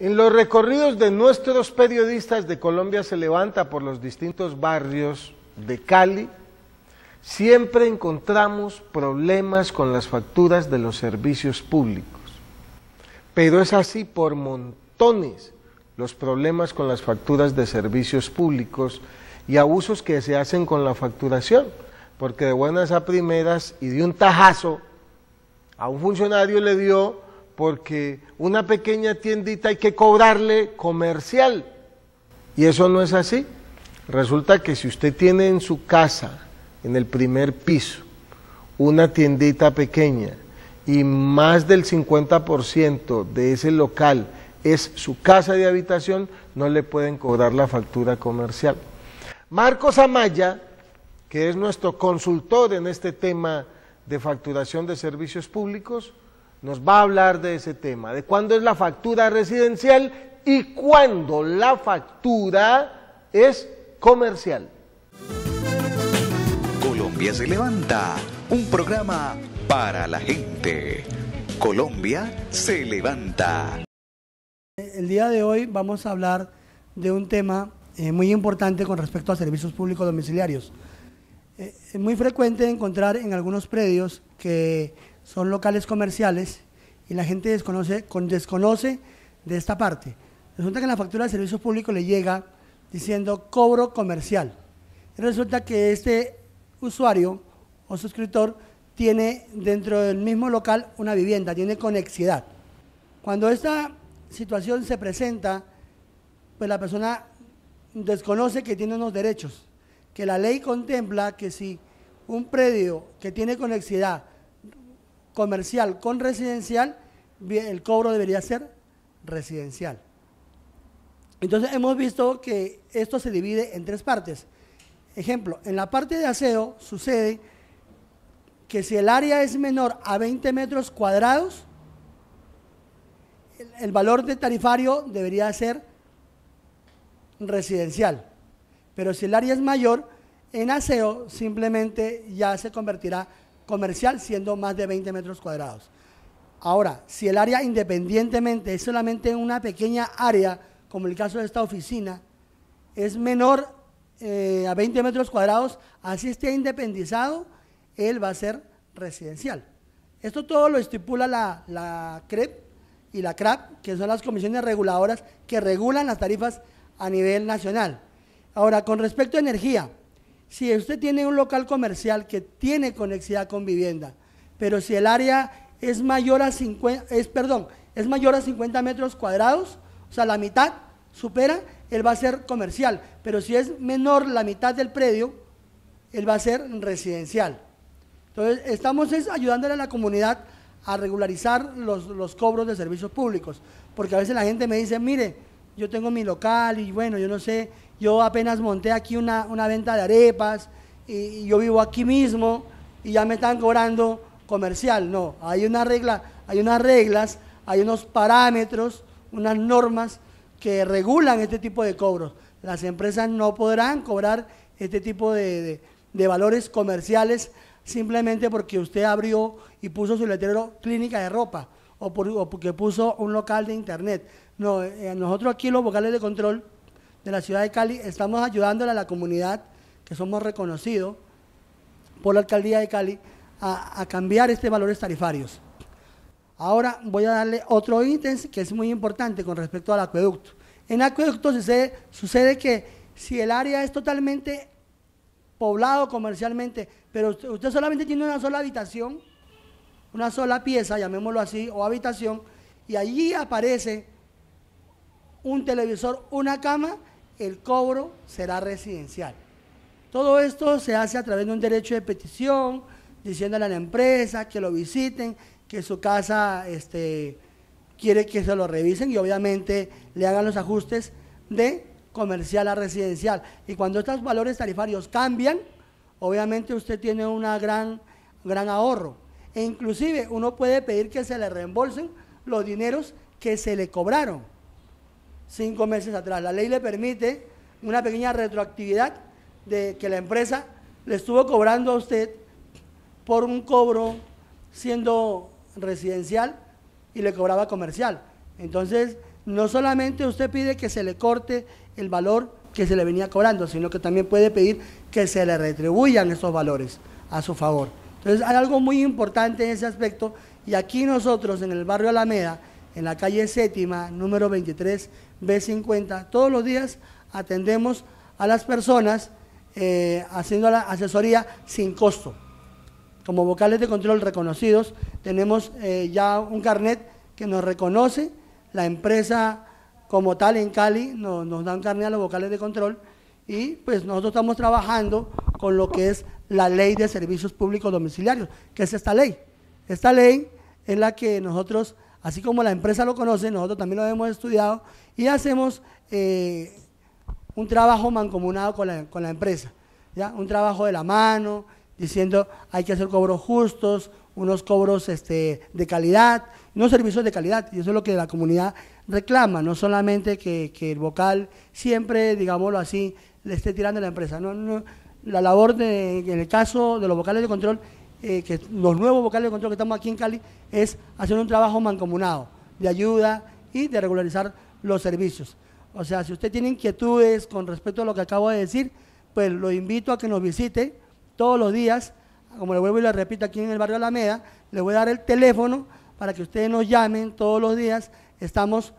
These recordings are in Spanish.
En los recorridos de nuestros periodistas de Colombia se levanta por los distintos barrios de Cali, siempre encontramos problemas con las facturas de los servicios públicos. Pero es así por montones los problemas con las facturas de servicios públicos y abusos que se hacen con la facturación, porque de buenas a primeras y de un tajazo a un funcionario le dio porque una pequeña tiendita hay que cobrarle comercial. Y eso no es así. Resulta que si usted tiene en su casa, en el primer piso, una tiendita pequeña y más del 50% de ese local es su casa de habitación, no le pueden cobrar la factura comercial. Marcos Amaya, que es nuestro consultor en este tema de facturación de servicios públicos, nos va a hablar de ese tema, de cuándo es la factura residencial y cuándo la factura es comercial. Colombia se levanta, un programa para la gente. Colombia se levanta. El día de hoy vamos a hablar de un tema eh, muy importante con respecto a servicios públicos domiciliarios. Eh, es muy frecuente encontrar en algunos predios que son locales comerciales y la gente desconoce, con, desconoce de esta parte. Resulta que en la factura de servicios públicos le llega diciendo cobro comercial. Resulta que este usuario o suscriptor tiene dentro del mismo local una vivienda, tiene conexidad. Cuando esta situación se presenta, pues la persona desconoce que tiene unos derechos, que la ley contempla que si un predio que tiene conexidad comercial con residencial, el cobro debería ser residencial. Entonces hemos visto que esto se divide en tres partes. Ejemplo, en la parte de aseo sucede que si el área es menor a 20 metros cuadrados, el, valor de tarifario debería ser residencial. Pero si el área es mayor, en aseo simplemente ya se convertirá comercial siendo más de 20 metros cuadrados. Ahora, si el área independientemente es solamente una pequeña área, como el caso de esta oficina, es menor eh, a 20 metros cuadrados, así esté independizado, él va a ser residencial. Esto todo lo estipula la, la CREP y la CRAP, que son las comisiones reguladoras que regulan las tarifas a nivel nacional. Ahora, con respecto a energía, si usted tiene un local comercial que tiene conexidad con vivienda, pero si el área es mayor a 50, es, perdón, es mayor a 50 metros cuadrados, o sea, la mitad supera, él va a ser comercial, pero si es menor la mitad del predio, él va a ser residencial. Entonces, estamos ayudándole a la comunidad a regularizar los, los, cobros de servicios públicos, porque a veces la gente me dice, mire, yo tengo mi local y bueno, yo no sé, yo apenas monté aquí una, venta de arepas y, yo vivo aquí mismo y ya me están cobrando comercial. No, hay una regla, hay unas reglas, hay unos parámetros, unas normas que regulan este tipo de cobros. Las empresas no podrán cobrar este tipo de, valores comerciales simplemente porque usted abrió y puso su letrero clínica de ropa o, porque puso un local de internet. No, eh, nosotros aquí los vocales de control de la ciudad de Cali, estamos ayudándole a la comunidad, que somos reconocidos por la alcaldía de Cali, a, cambiar estos valores tarifarios. Ahora voy a darle otro ítem que es muy importante con respecto al acueducto. En acueducto sucede, sucede que si el área es totalmente poblado comercialmente, pero usted solamente tiene una sola habitación, una sola pieza, llamémoslo así, o habitación, y allí aparece un televisor, una cama el cobro será residencial. Todo esto se hace a través de un derecho de petición, diciéndole a la empresa que lo visiten, que su casa este, quiere que se lo revisen y obviamente le hagan los ajustes de comercial a residencial. Y cuando estos valores tarifarios cambian, obviamente usted tiene un gran, gran ahorro. E inclusive uno puede pedir que se le reembolsen los dineros que se le cobraron cinco meses atrás. La ley le permite una pequeña retroactividad de que la empresa le estuvo cobrando a usted por un cobro siendo residencial y le cobraba comercial. Entonces, no solamente usted pide que se le corte el valor que se le venía cobrando, sino que también puede pedir que se le retribuyan esos valores a su favor. Entonces hay algo muy importante en ese aspecto y aquí nosotros en el barrio Alameda, en la calle séptima, número 23, B50, todos los días atendemos a las personas eh, haciendo la asesoría sin costo. Como vocales de control reconocidos, tenemos eh, ya un carnet que nos reconoce la empresa como tal en Cali, nos, nos dan carnet a los vocales de control y pues nosotros estamos trabajando con lo que es la ley de servicios públicos domiciliarios, que es esta ley. Esta ley es la que nosotros, así como la empresa lo conoce, nosotros también lo hemos estudiado y hacemos eh, un trabajo mancomunado con la, con la empresa, ¿ya? un trabajo de la mano, diciendo hay que hacer cobros justos, unos cobros este, de calidad, unos servicios de calidad, y eso es lo que la comunidad reclama, no solamente que, que el vocal siempre, digámoslo así, le esté tirando a la empresa. No, no, la labor de, en el caso de los vocales de control, eh, que los nuevos vocales de control que estamos aquí en Cali, es hacer un trabajo mancomunado de ayuda y de regularizar los servicios. O sea, si usted tiene inquietudes con respecto a lo que acabo de decir, pues lo invito a que nos visite todos los días, como le vuelvo y le repito aquí en el barrio Alameda, le voy a dar el teléfono para que ustedes nos llamen todos los días. Estamos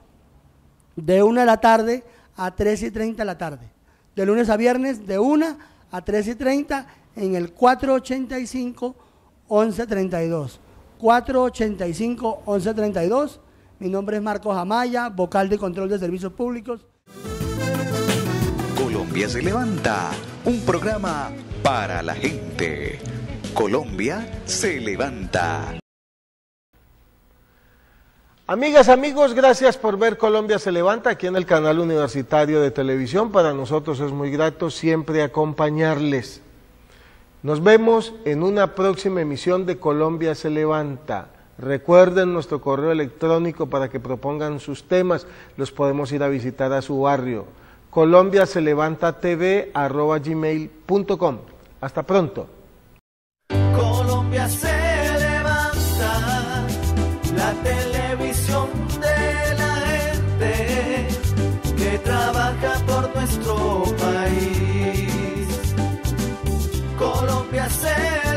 de 1 de la tarde a 3 y 30 de la tarde. De lunes a viernes, de 1 a 3 y 30 en el 485 1132. 485 1132. Mi nombre es Marcos Amaya, vocal de control de servicios públicos. Colombia se levanta, un programa para la gente. Colombia se levanta. Amigas, amigos, gracias por ver Colombia se levanta aquí en el canal universitario de televisión. Para nosotros es muy grato siempre acompañarles. Nos vemos en una próxima emisión de Colombia se levanta. Recuerden nuestro correo electrónico para que propongan sus temas. Los podemos ir a visitar a su barrio. Colombia se levanta tv arroba gmail punto com. Hasta pronto. Colombia se levanta, la televisión de la gente que trabaja por nuestro país. Say.